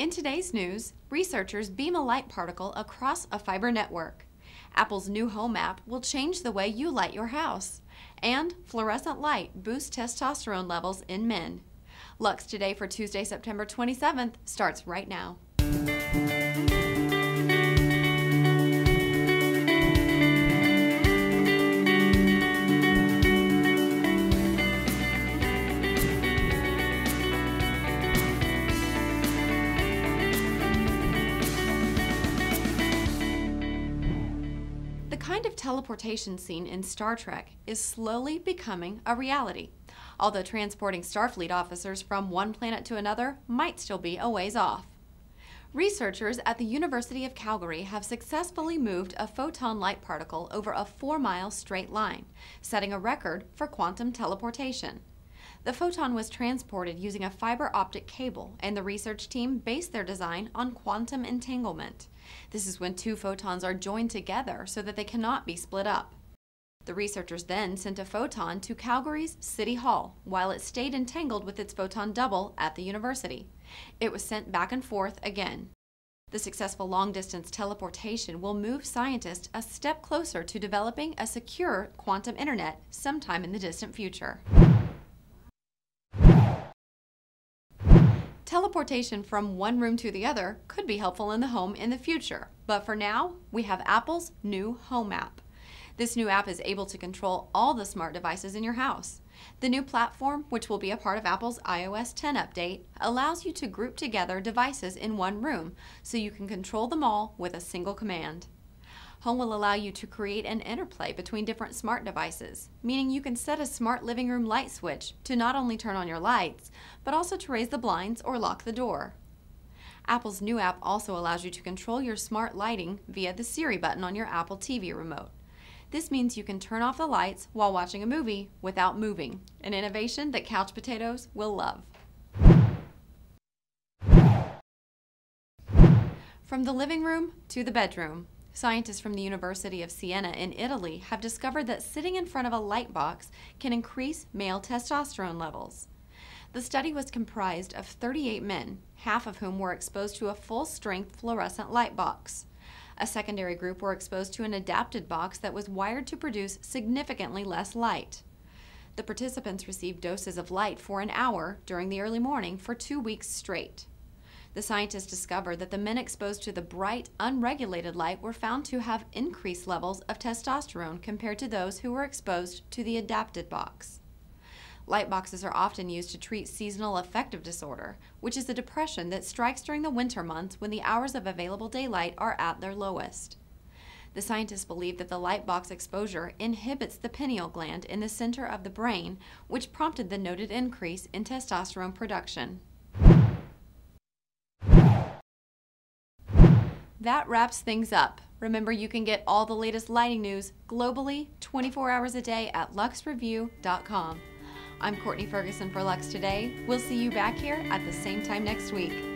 In today's news, researchers beam a light particle across a fiber network. Apple's new Home app will change the way you light your house. And fluorescent light boosts testosterone levels in men. Lux Today for Tuesday, September 27th starts right now. Kind of teleportation seen in Star Trek is slowly becoming a reality, although transporting Starfleet officers from one planet to another might still be a ways off. Researchers at the University of Calgary have successfully moved a photon light particle over a four mile straight line, setting a record for quantum teleportation. The photon was transported using a fiber optic cable, and the research team based their design on quantum entanglement. This is when two photons are joined together so that they cannot be split up. The researchers then sent a photon to Calgary's City Hall while it stayed entangled with its photon double at the university. It was sent back and forth again. The successful long distance teleportation will move scientists a step closer to developing a secure quantum internet sometime in the distant future. Teleportation from one room to the other could be helpful in the home in the future, but for now, we have Apple's new Home app. This new app is able to control all the smart devices in your house. The new platform, which will be a part of Apple's iOS 10 update, allows you to group together devices in one room so you can control them all with a single command. Home will allow you to create an interplay between different smart devices, meaning you can set a smart living room light switch to not only turn on your lights, but also to raise the blinds or lock the door. Apple's new app also allows you to control your smart lighting via the Siri button on your Apple TV remote. This means you can turn off the lights while watching a movie without moving, an innovation that couch potatoes will love. From the living room to the bedroom, Scientists from the University of Siena in Italy have discovered that sitting in front of a light box can increase male testosterone levels. The study was comprised of 38 men, half of whom were exposed to a full strength fluorescent light box. A secondary group were exposed to an adapted box that was wired to produce significantly less light. The participants received doses of light for an hour during the early morning for two weeks straight the scientists discovered that the men exposed to the bright, unregulated light were found to have increased levels of testosterone compared to those who were exposed to the adapted box. Light boxes are often used to treat seasonal affective disorder, which is a depression that strikes during the winter months when the hours of available daylight are at their lowest. The scientists believe that the light box exposure inhibits the pineal gland in the center of the brain, which prompted the noted increase in testosterone production. That wraps things up. Remember, you can get all the latest lighting news globally 24 hours a day at luxreview.com. I'm Courtney Ferguson for Lux Today. We'll see you back here at the same time next week.